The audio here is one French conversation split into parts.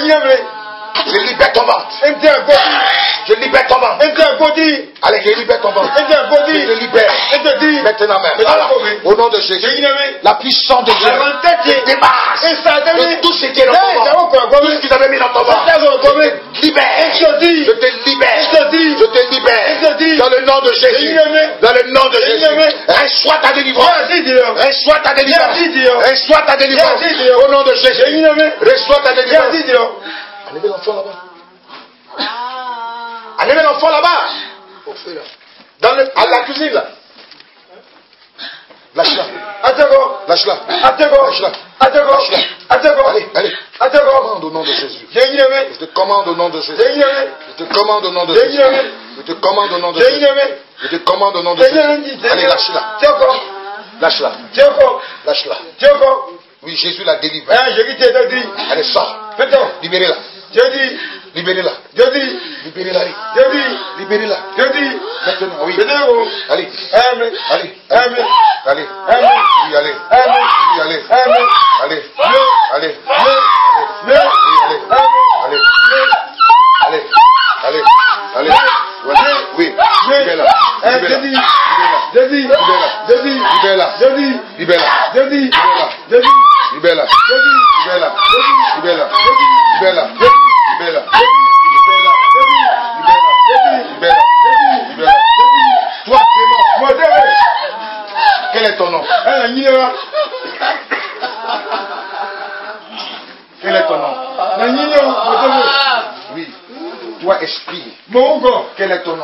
你为 Je libère ton ventre. Je libère ton ventre. Allez, je libère ton ventre. Je te libère. Enter di. Maintenant même. Voilà. Au nom de Jésus. La puissance de Dieu te débarrasse de tout ce qui est dans ton ventre. Tout ce qu'ils avaient mis dans ton ventre. Je te libère. Je te libère. Je te libère. Dans le nom de Jésus. Dans le nom de Jésus. Reçois ta délivrance. Reçois ta délivrance. Reçois ta délivrance. Au nom de Jésus. Reçois ta délivrance. Enlevez l'enfant là-bas. Enlevez l'enfant là-bas. Au feu là. Dans le, à la cuisine là. Lâche-la. Atego. Lâche-la. Atego. Lâche-la. Lâche-la. Atego. Allez, allez. Atego. Commande au nom de Jésus. Je te commande au nom de Jésus. Je te commande au nom de Jésus. Je te commande au nom de Jésus. Je te commande au nom de Jésus. Allez, lâche-la. Lâche-la. Lâche-la. Oui, Jésus la délivre. Hein. Allez, sors. Libérez-la. Dit. Libérez-la. Libérez-la. Dit. Libérez-la. Maintenant, oui. J'ai dit, oh. Allez. Amen. Allez. Amen. Allez. Amen. Oui, allez. Amen. Oui, allez. Amen. Allez. Le. Allez. Le. Le. Oui, allez. Amen. Allez. Allez. Allez. Allez. Voilà. Oui. Libère-la. Hein, j'ai Libère-la. dit. Libère-la. J'ai dit. J'ai dit. Libère-la. J'ai dit. Libère-la. J'ai dit. Libère-la. J'ai dit. Libère-la. J'ai dit. Libère-la. J'ai dit.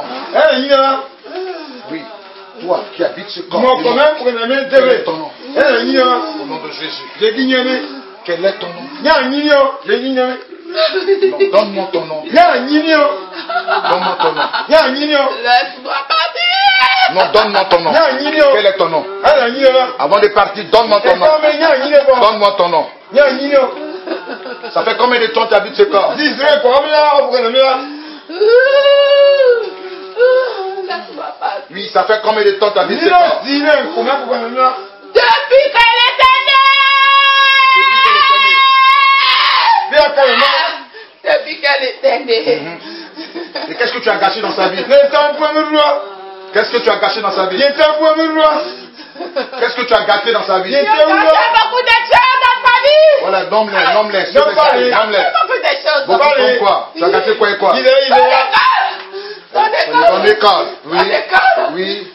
nom. Oui, toi qui habites ce corps, quel est ton nom Au nom de Jésus. Quel est ton nom Donne-moi ton nom. Donne-moi ton nom. Laisse-moi partir. Non, donne-moi ton nom. Quel est ton nom Avant de partir, donne-moi ton nom. Donne-moi ton nom. Ça fait combien de temps tu habites ce corps oui, ça fait combien de temps ta vie s'écarte Depuis qu'elle est l'éternel Depuis qu'elle est éteinte! Depuis qu'elle est l'éternel Et qu'est-ce que tu as gâché dans sa vie Qu'est-ce que tu as gâché dans sa vie Qu'est-ce que tu as gâché dans sa vie Il J'ai gâché beaucoup de choses dans sa vie. Voilà, nomme-les, nomme-les, nomme-les. Beaucoup de choses. Beaucoup de quoi. Tu as gâché quoi et quoi dans des cases. Oui. Dans des. Oui.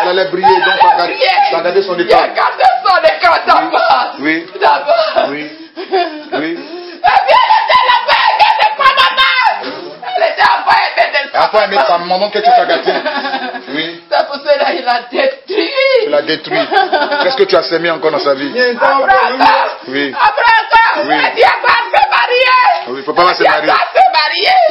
Elle allait briller. Elle donc, allait prier. Tu as gardé son état. D'abord. Oui. D'abord. Oui. Oui. oui. Eh elle était là-bas. Elle était pas maman. Elle était à pas aimer Elle n'a pas aimé maman que tu as gâté. Oui. C'est pour cela qu'il l'a détruit. Tu l'as détruit. Qu'est-ce que tu as semé encore dans sa vie? Après encore. Oui. Après encore. Oui. Elle dit, elle se marier. Oui, il faut pas se marier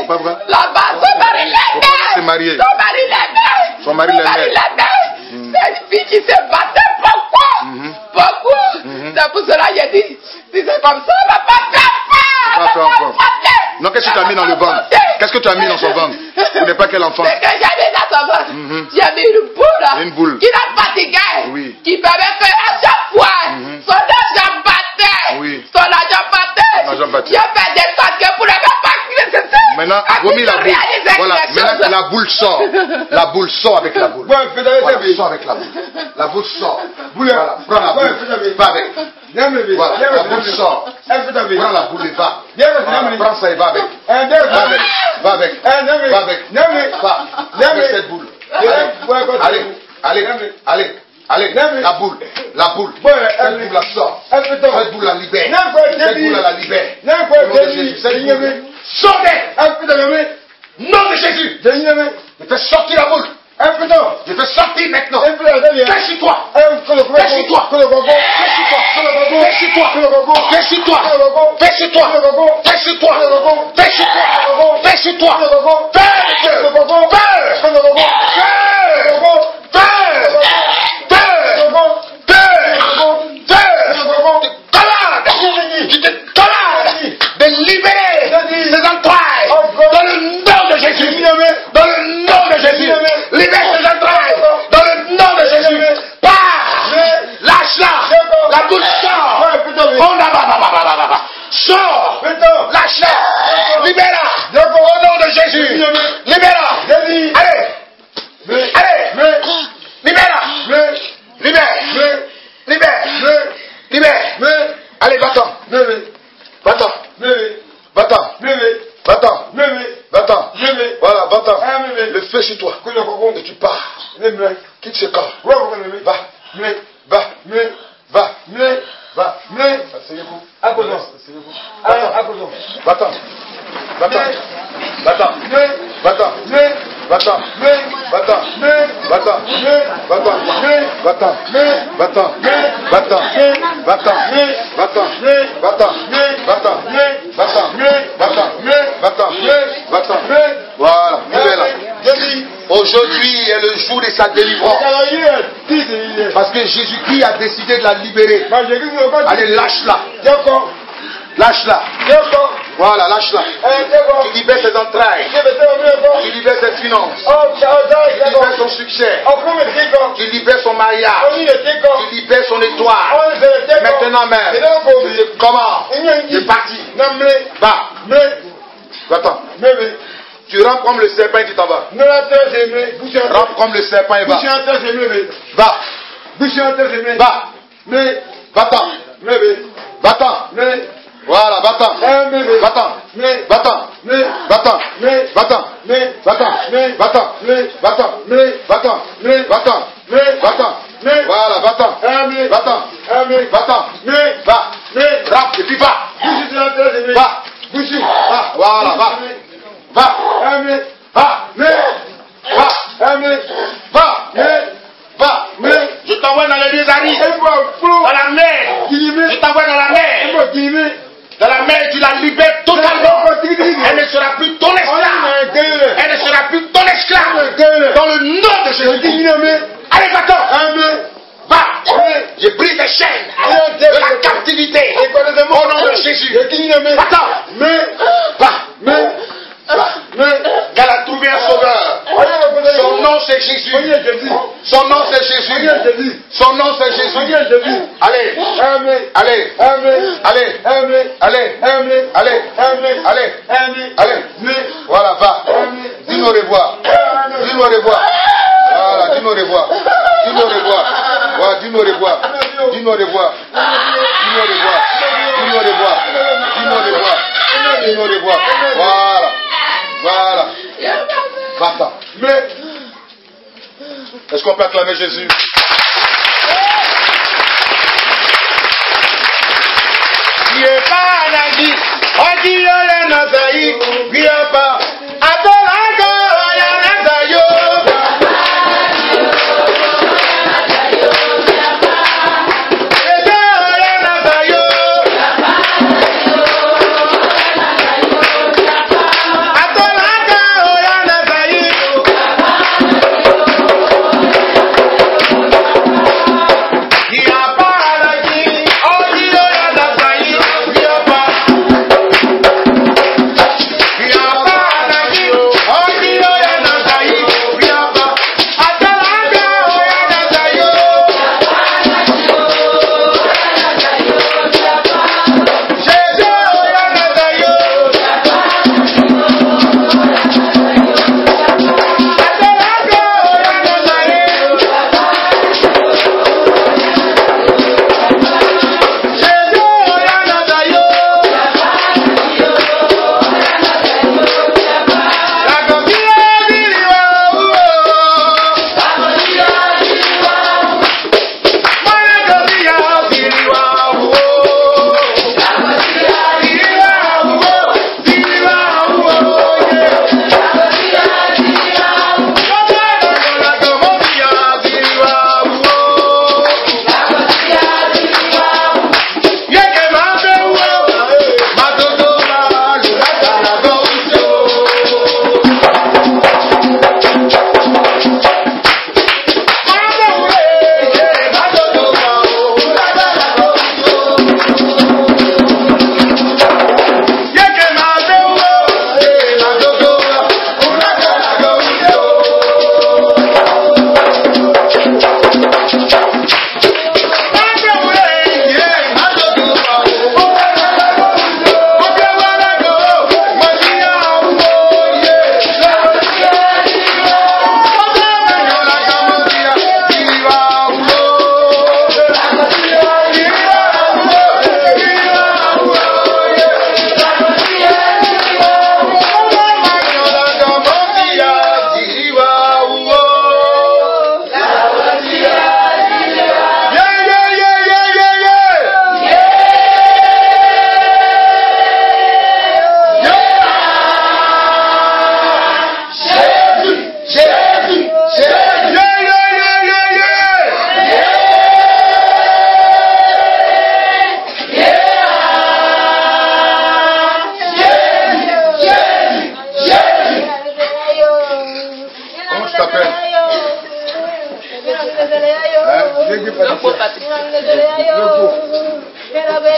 pas vrai. Là-bas, son mari l'aimait. Son mari l'aimait. Son mari l'aimait. l'aimait. C'est une fille qui se battait beaucoup. Mhm. Beaucoup. Mhm. C'est pour cela qu'il a dit, si c'est comme ça, on va pas faire On va pas. faire enfant. Non, qu'est-ce que tu as mis dans le ventre? Qu'est-ce que tu as mis dans son ventre? Tu n'es pas quel enfant C'est que j'ai mis dans son ventre. Mhm. J'ai mis une boule. Une boule. Qui pas de Oui. Qui permet faire à chaque fois. Mhm. Son argent battait. Oui. Son argent battait. Son argent battait. J'ai fait des que vous n'avez pas nécessaire. Maintenant, la boule. Voilà. Maintenant, la boule sort. La boule sort avec la boule. Voilà, sort avec la boule. La boule sort. Voilà, prends la boule. Va avec. La boule sort. Prends la boule et va. Voilà, prends ça et va avec. Va avec. Va avec. Va avec. Va. Avec cette boule. Allez, allez. allez allez. La boule, la boule. Cette elle- boule la sort. Cette boule la libère. Cette boule la libère. Au nom de. Jésus. Cette boule. Sortez. Nom de Jésus. Je fais sortir la boule. Je fais sortir maintenant. Elle fait ta vie. Fais sur toi. Elle fait le coco. Fais-toi. Fais le coco. Fais sur toi. Fais le coco. Fais sur toi. Fais le coco. Fais sur toi. Fais le coco. Fais sur toi. Fais le coco. Fais sur toi. Fais le coco. Fais sur toi. Fais sur toi. Fais le coco. Fais. Fais le coco. Fais. Fais le coco. Fais Fais. le coco. Fais. Fais Fais. le coco. Fais. Fais. Commande. Tu te commandes de libérer ces entrailles dans le nom de Jésus. Dans le nom de Jésus. Libère ces entrailles dans le nom de Jésus. Pars. Lâche-la. La bouche sort. On a ba ba ba ba ba ba ba. Sors. Sors Maintenant. Lâche-la Libère-la Au nom de Jésus Libère-la Jésus. Allez Mais. Allez Mais. Libère-la Mais. Libère Mais. Libère Mais. Libère Mais. Allez, va-t'en Mais. Mais. Va-t'en Mais. Va-t'en Mais. Mais. Va-t'en Mais. Mais. Va-t'en Mais. Mais. Voilà, va-t'en Ah, mais. Mais. Le feu sur toi Que le cocon. Et tu pars Mais. Mais. Quitte ce. Mais. Va Mais. Va Mais. Va Mais. Va. Asseyez-vous Asseyez-vous Ah, Va-t'en Va-t'en Va-t'en. Va-t'en. Va-t'en. Va-t'en. Va-t'en. Va-t'en. Va-t'en. Va-t'en. Va-t'en. Va-t'en. Va-t'en. Va-t'en. Va-t'en. Va-t'en. Va-t'en. Va-t'en. Va-t'en Mais. Voilà, libère-la. Jésus. Aujourd'hui est le jour de sa délivrance. Parce que Jésus-Christ a décidé de la libérer. Allez, lâche-la. Lâche-la. Voilà, lâche-la. Tu libères ses entrailles. Tu libères ses finances. Tu libères son succès. Tu libères son mariage. Tu libères son étoile. Maintenant même. Comment? C'est parti. Va. Va-t'en. Tu rentres comme le serpent et tu t'en vas. Rentre comme le serpent et va. Va. Va. Va-t'en. Va-t'en. Voilà, va-t'en. Va-t'en. Va-t'en. Va-t'en. Va-t'en. Va-t'en. Va-t'en. Va-t'en. Va-t'en. Va-t'en. Va-t'en. Voilà, va-t'en. Va-t'en. Va-t'en. Va. Et puis va. Va. Va. Voilà, va. Va. Va. Va. Son nom c'est Jésus. Son nom c'est Jésus. Son nom c'est Jésus. Allez. Allez. Allez. Allez. Allez. Allez. Allez. Voilà, va. Dis-nous au revoir. Dis-nous au revoir. Voilà, dis-nous au revoir. Dis-nous au revoir. Voilà, dis-nous au revoir. Dis-nous au revoir. Dis-nous au revoir. Dis-nous au revoir. Dis-nous au revoir. Dis-nous au revoir. Voilà. Voilà. Mais. Est-ce qu'on peut acclamer Jésus? Il est pas un On dit, il est notre aïe. Il pas.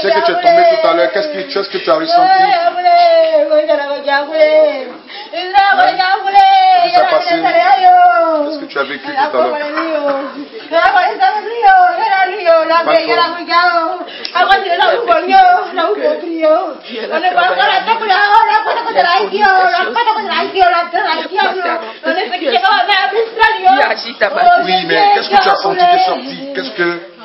Sais que tu es tombé tout à l'heure. Qu'est-ce que, qu'est-ce que tu as ressenti? Qu'est-ce qui s'est passé? Qu'est-ce que tu as vécu tout à l'heure? Oui, mais qu'est-ce que tu as senti de sorti? Qu'est-ce que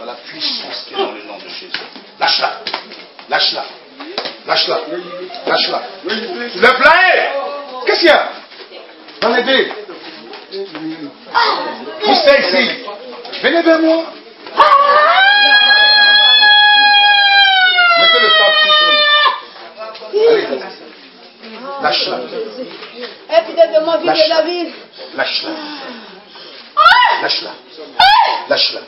Dans la puissance qui est dans le nom de Jésus. Lâche-la. Lâche-la. Lâche-la. Lâche-la. Lève-la. hé. Qu'est-ce qu'il y a? Dans les deux. Poussez ici? Venez vers moi. Mettez le sable sur toi. Allez. Lâche-la. Lâche-la. Lâche-la. Lâche-la.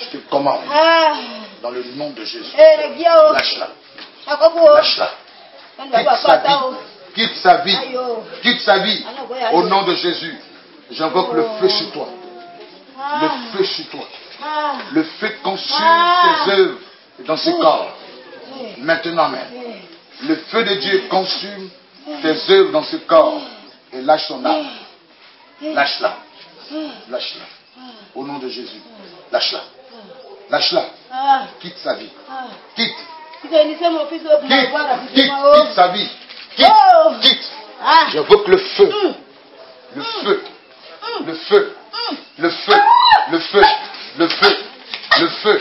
Je te commande. Dans le nom de Jésus. Lâche-la. Lâche-la. Quitte sa vie. Quitte sa vie. Quitte sa vie. Au nom de Jésus. J'invoque le feu sur toi. Le feu sur toi. Le feu consume tes œuvres dans ce corps. Maintenant même. Le feu de Dieu consume tes œuvres dans ce corps. Et lâche son âme. Lâche-la. Lâche-la. Au nom de Jésus. Lâche-la. Lâche-la. Quitte sa vie. Quitte. Quitte. Quitte. Quitte sa vie. Quitte. Quitte. J'invoque le feu. Le feu. Le feu. Le feu. Le feu. Le feu. Le feu.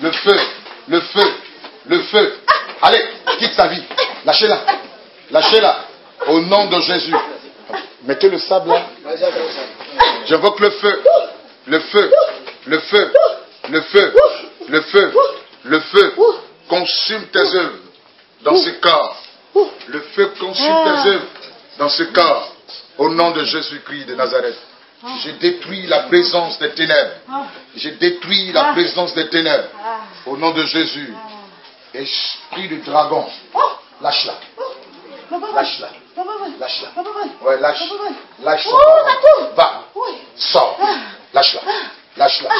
Le feu. Le feu. Le feu. Allez, quitte sa vie. Lâchez-la. Lâchez-la. Au nom de Jésus. Mettez le sable là. J'invoque le feu. Le feu. Le feu. Le feu. Le feu. Le feu. Consume tes œuvres dans ce corps. Le feu consume tes œuvres dans ce corps. Au nom de Jésus-Christ de Nazareth. Je détruis la présence des ténèbres. Je détruis la présence des ténèbres. Au nom de Jésus. Esprit du dragon. Lâche-la. Lâche-la. Lâche-la. Ouais, lâche. Lâche son dragon. Va. Sors. Lâche-la. Lâche-la.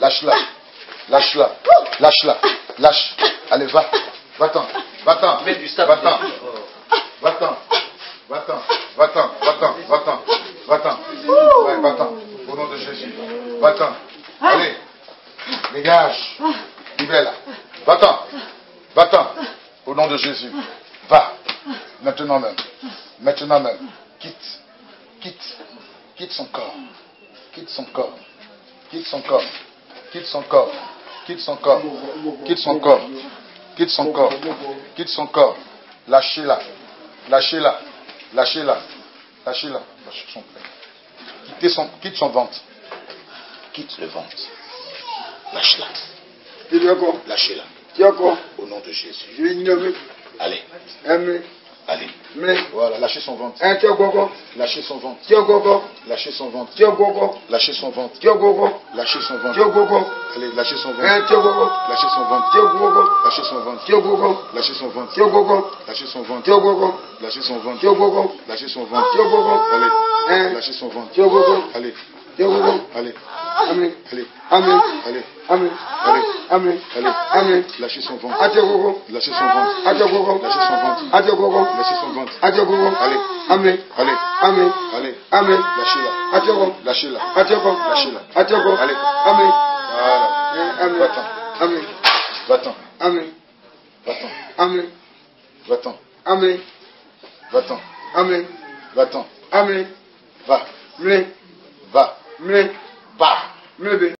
Lâche-la. Lâche-la. Lâche-la. Lâche. Allez, va. Va-t'en. Va-t'en. Mets du sable. Va-t'en. Va-t'en. Va-t'en. Va-t'en. Va-t'en. Va-t'en. Va-t'en. Ouais, va-t'en. Au nom de Jésus. Va-t'en. Allez. Dégage. Libère-la. Va-t'en. Va-t'en. Au nom de Jésus. Va. Maintenant même. Maintenant même. Quitte. Quitte. Quitte son corps. Quitte son corps. Quitte son corps. Quitte son corps. Quitte son corps. Quitte son corps. Quitte son corps. Quitte son corps. Lâchez-la. Lâchez-la. Lâchez-la. Lâchez-la. Lâchez son. Quittez son, quitte son ventre. Quitte le ventre. Lâche-la. Lâchez-la. Au nom de Jésus. Allez. Ɛmɛ. Allez. Voilà, lâchez son ventre. Lâchez son ventre. Lâchez son ventre. Lâchez son ventre. Lâchez son ventre. Allez, lâchez son ventre. Lâchez son ventre. Lâchez son ventre. Lâchez son ventre. Lâchez son ventre. Lâchez son ventre. Lâchez son ventre. Allez. Lâchez son ventre. Allez. Allez. Allez. Allez. Allez. Allez. Amen. Allez. Ah. Amen. Lâchez son ventre. Adieu gogo. Ah. Ah. Lâchez son ventre. Adieu gogo. Lâchez son ventre. Adieu gogo. Lâchez son ventre. Adieu gogo. Allez. Amen. Allez. Amen. Allez. Amen. Lâchez-la. Adieu gogo. Lâchez-la. Adieu gogo. Lâchez-la. Adieu gogo. Allez. Amen. Voilà. Amen. Va-t'en. Amen. Va-t'en. Amen. Va-t'en. Amen. Va-t'en. Amen. Va-t'en. Amen. Va-t'en. Amen. Va. Mle. Va. Mle. Va. Mlebe.